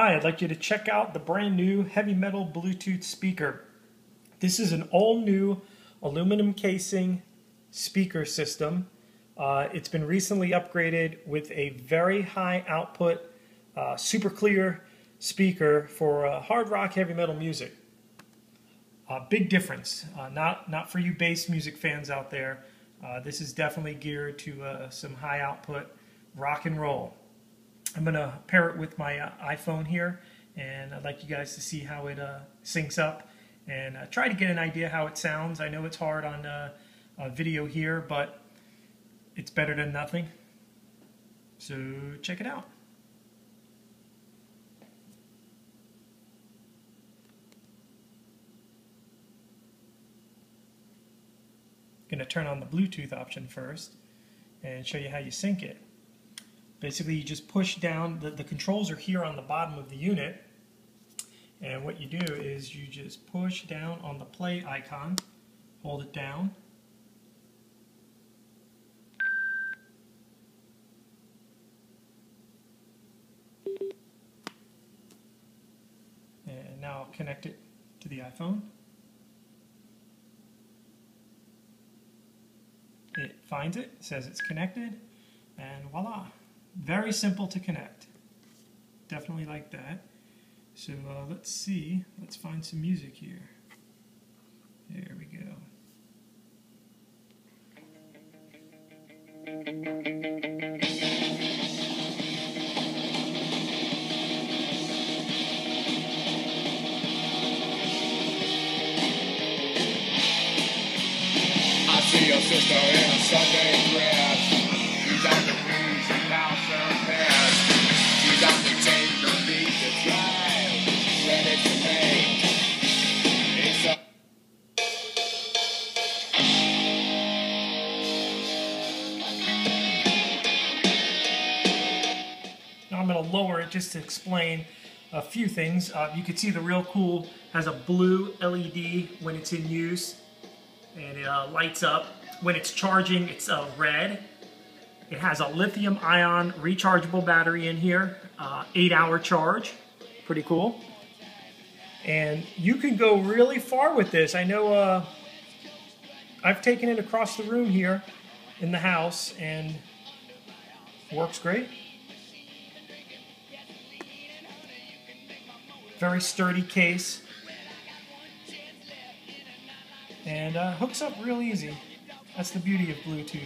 Hi, I'd like you to check out the brand new heavy metal Bluetooth speaker. This is an all new aluminum casing speaker system. Uh, it's been recently upgraded with a very high output, uh, super clear speaker for uh, hard rock heavy metal music. Uh, big difference. Uh, not not for you bass music fans out there. Uh, this is definitely geared to some high output rock and roll. I'm going to pair it with my uh, iPhone here, and I'd like you guys to see how it uh, syncs up and uh, try to get an idea how it sounds. I know it's hard on uh, video here, but it's better than nothing. So check it out. going to turn on the Bluetooth option first and show you how you sync it. Basically, you just push down, the, the controls are here on the bottom of the unit, and what you do is you just push down on the play icon, hold it down, and now I'll connect it to the iPhone. It finds it, says it's connected, and voila. Very simple to connect. Definitely like that. So uh, let's see. Let's find some music here. There we go. I see your sister in a Sunday dress. Now I'm going to lower it just to explain a few things. Uh, you can see the real cool has a blue LED when it's in use and it uh, lights up. When it's charging, it's uh, red. It has a lithium ion rechargeable battery in here, uh, eight hour charge. Pretty cool. And you can go really far with this. I know uh, I've taken it across the room here in the house and works great. Very sturdy case. And uh, hooks up real easy. That's the beauty of Bluetooth.